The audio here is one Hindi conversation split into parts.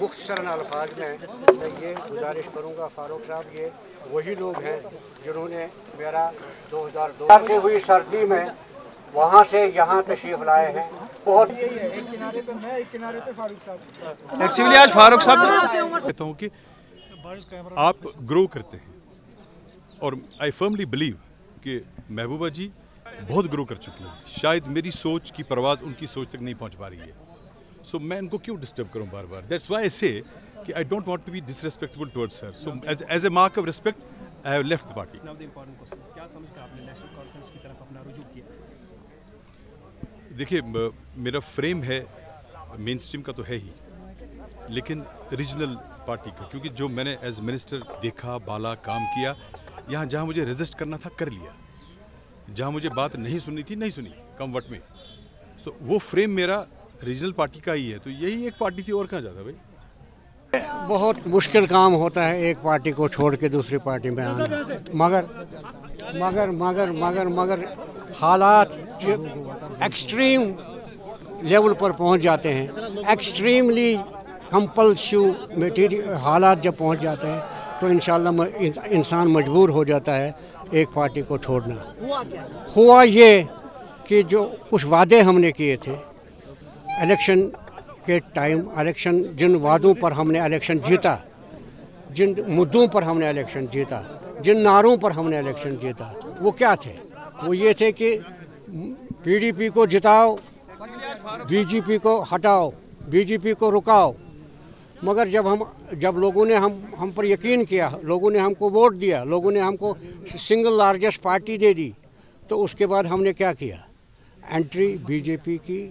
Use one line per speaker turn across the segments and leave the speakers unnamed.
मुख्तसरन अल्फाज में मैं ये गुजारिश करूँगा फारूक साहब ये वही लोग हैं जिन्होंने मेरा 2002 की हुई सर्दी में वहाँ से यहाँ तशरीफ़ लाए हैं। बहुत
एक किनारे पे मैं एक किनारे पे फारूक साहब।
एक्चुअली आज फारूक साहब कहता हूँ कि आप ग्रो करते हैं और आई फर्मली बिलीव कि महबूबा जी बहुत ग्रो कर चुकी हैं। शायद मेरी सोच की परवाज़ उनकी सोच तक नहीं पहुँच पा रही है। सो मैं उनको क्यों डिस्टर्ब करूँ बार बार दैट्स वाई से कि I don't want to be disrespectable towards her so as as a mark of respect I have left the party देखिए मेरा फ्रेम है मेन स्ट्रीम का तो है ही लेकिन रीजनल पार्टी का क्योंकि जो मैंने एज मिनिस्टर देखा बाला काम किया यहाँ जहाँ मुझे रजिस्ट करना था कर लिया। जहाँ मुझे बात नहीं सुननी थी नहीं सुनी come what may so so, वो फ्रेम मेरा रीजनल पार्टी का ही है तो यही एक पार्टी थी और कहाँ जाता भाई?
बहुत मुश्किल काम होता है एक पार्टी को छोड़ के दूसरी पार्टी में आना। मगर मगर मगर मगर मगर हालात एक्सट्रीम लेवल पर पहुँच जाते हैं। एक्सट्रीमली कंपल्सिव मटीरियल हालात जब पहुँच जाते हैं तो इन- इंसान मजबूर हो जाता है एक पार्टी को छोड़ना। हुआ ये कि जो कुछ वादे हमने किए थे इलेक्शन के टाइम, इलेक्शन जिन वादों पर हमने इलेक्शन जीता, जिन मुद्दों पर हमने इलेक्शन जीता, जिन नारों पर हमने इलेक्शन जीता, वो क्या थे? वो ये थे कि पीडीपी को जिताओ, बीजेपी को हटाओ, बीजेपी को रुकाओ। मगर जब हम, जब लोगों ने हम हम पर यकीन किया, लोगों ने हमको वोट दिया, लोगों ने हमको सिंगल लार्जेस्ट पार्टी दे दी तो उसके बाद हमने क्या किया? एंट्री बीजेपी की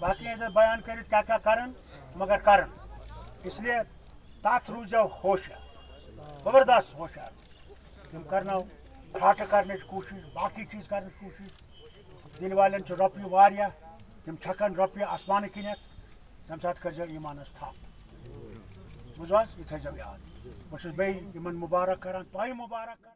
बाकी बयान कर, क्या क्या करन मगर करन इसलिए तथ रूजो होशियार ज़बरदस्त होशियार यम करना फाट करने कोशिश, बाकी चीज़ करने कोशिश। दिन वाले रोपये वारिया तम छकन रोपये आसमान किनत तम सात कर ईमानस थप बुझ यह। थो याद बहुत मुबारक करान तोह मुबारक कर।